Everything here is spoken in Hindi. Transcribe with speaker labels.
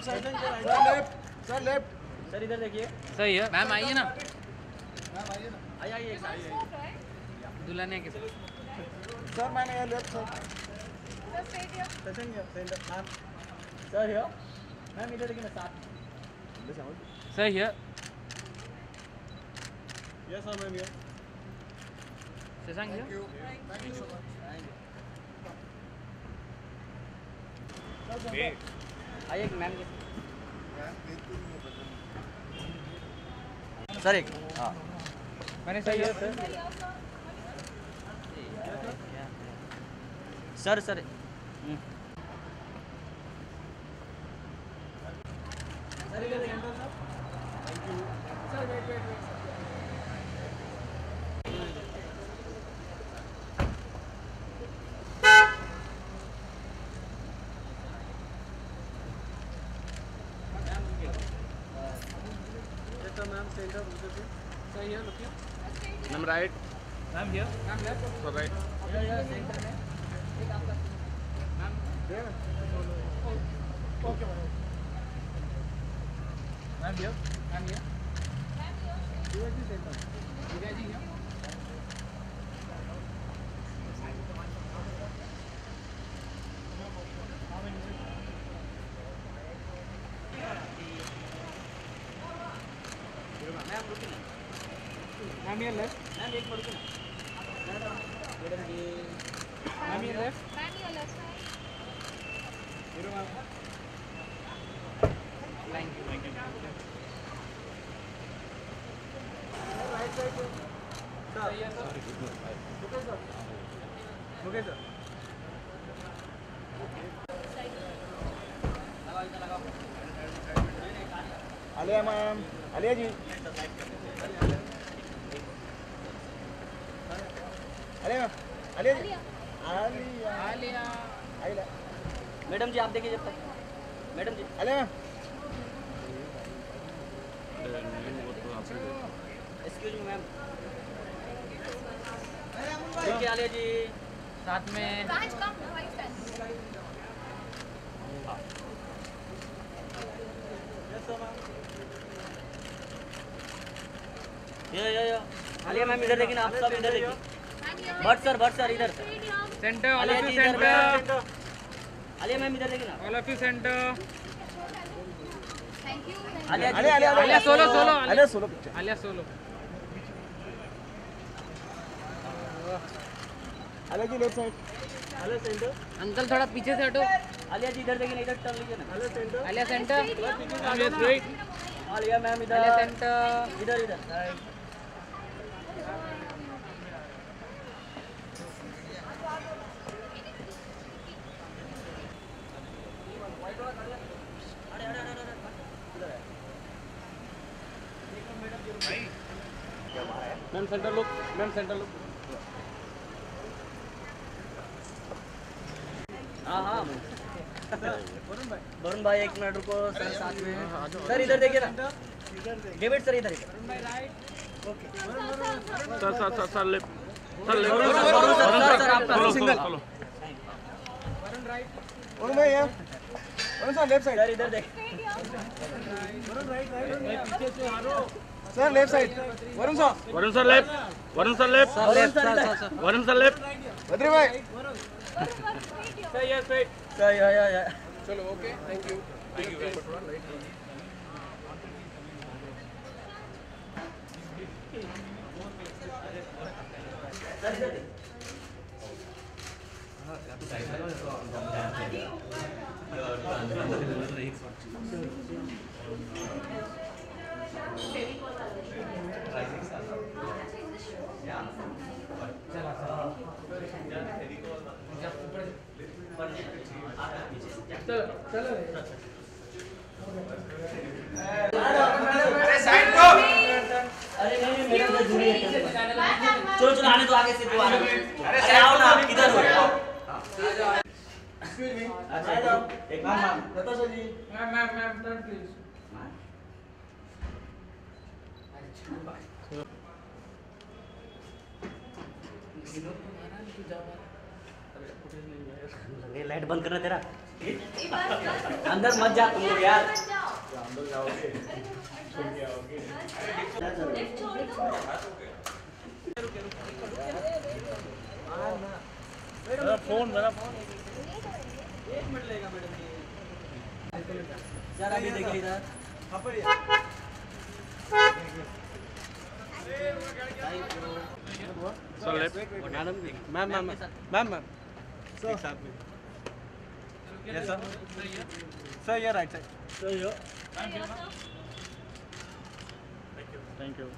Speaker 1: Left side sir left sir left
Speaker 2: sir इधर देखिए।
Speaker 3: सही है। मैम आइए ना।
Speaker 2: आइए आइए एक साथ
Speaker 3: दुल्हनिया के साथ।
Speaker 1: सर मैंने ये left sir
Speaker 2: centre ma'am sir here ma'am इधर देखिए ना साथ
Speaker 3: सही है।
Speaker 1: यस सर मैम ये
Speaker 3: शशांक जी?
Speaker 2: आइए मैम सर एक। हाँ।
Speaker 3: मैंने सही है
Speaker 2: सर। सर
Speaker 3: सही है लुकिए
Speaker 1: ma'am right
Speaker 3: ma'am here ma'am left
Speaker 1: Ma'am here.
Speaker 3: Ma'am here ma'am here You जी हियर
Speaker 2: मैम रुकिए ना
Speaker 3: मैम हियर लेफ़्ट
Speaker 2: मैम एक मिनट रुकिए ना madam ji
Speaker 3: ma'am here left thank you thank you सही है sir
Speaker 2: okay sir
Speaker 1: Alia ma'am Alia ji Alia Alia ji Alia
Speaker 3: Alia
Speaker 1: Alia
Speaker 2: madam जी आप देखिए जब तक। मैडम जी
Speaker 1: Alia ma'am
Speaker 2: excuse me ma'am देखिए आलिया जी
Speaker 3: साथ में
Speaker 2: यो यो यो आलिया मैम इधर देखिए आप सब इधर देखिए भट्ट सर भट्ट सर इधर।
Speaker 3: Centre all
Speaker 2: Alia
Speaker 3: of you centre
Speaker 2: Alia ma'am इधर देखिए ना
Speaker 3: all of you centre
Speaker 2: Alia ji
Speaker 1: Alia Alia
Speaker 3: Alia solo solo
Speaker 1: Alia solo picture.
Speaker 3: Alia solo.
Speaker 1: Alia ji left side
Speaker 2: Alia centre
Speaker 3: uncle थोड़ा पीछे से हटो।
Speaker 2: आलिया जी इधर देखिए ना इधर टर्न लीजिए ना। Alia centre
Speaker 3: Alia centre
Speaker 2: Alia ma'am
Speaker 3: Alia
Speaker 2: इधर
Speaker 3: सेंटर
Speaker 2: इधर इधर।
Speaker 1: Ma'am centre look ma'am centre look
Speaker 2: हाँ हाँ। वरुण भाई। एक मिनट रुको सर साथ में। सर इधर देखिए ना। डेविड सर इधर इधर
Speaker 4: sir sir sir sir left sir
Speaker 2: Varun
Speaker 4: left
Speaker 2: sir Varun sir sir आपका।
Speaker 4: चलो
Speaker 1: सिंगल।
Speaker 4: चलो। चलो
Speaker 1: वरुण भाई यहाँ। Varun sir left side.
Speaker 2: Sir इधर देख।
Speaker 1: Sir left side Varun sir
Speaker 4: Varun sir left Varun sir left
Speaker 2: Varun sir इधर
Speaker 4: वरुण सर लेफ़्ट
Speaker 1: बद्री भाई
Speaker 3: सही है स्ट्रेट
Speaker 2: सर या या या
Speaker 1: चलो okay thank you thank
Speaker 2: sir इधर देख अरे नहीं नहीं मेरा इधर जुड़ी है चलो चलो आने दो आगे से तू आने अरे आओ ना इधर हो
Speaker 1: एक्सक्यूज मी
Speaker 2: अच्छा एक
Speaker 1: ma'am ma'am Natasha ji
Speaker 3: ma'am ma'am ma'am turn please
Speaker 2: ये लाइट बंद करना तेरा।
Speaker 1: अंदर मत जा तुम लोग यार
Speaker 2: मेरा फ़ोन मेरा फ़ोन
Speaker 1: सर आगे देखिए इधर
Speaker 2: So left.
Speaker 5: madam ma'am ma'am ma'am. Ma'am sir yes sir. Sir here right side sir here
Speaker 2: thank you. Thank you.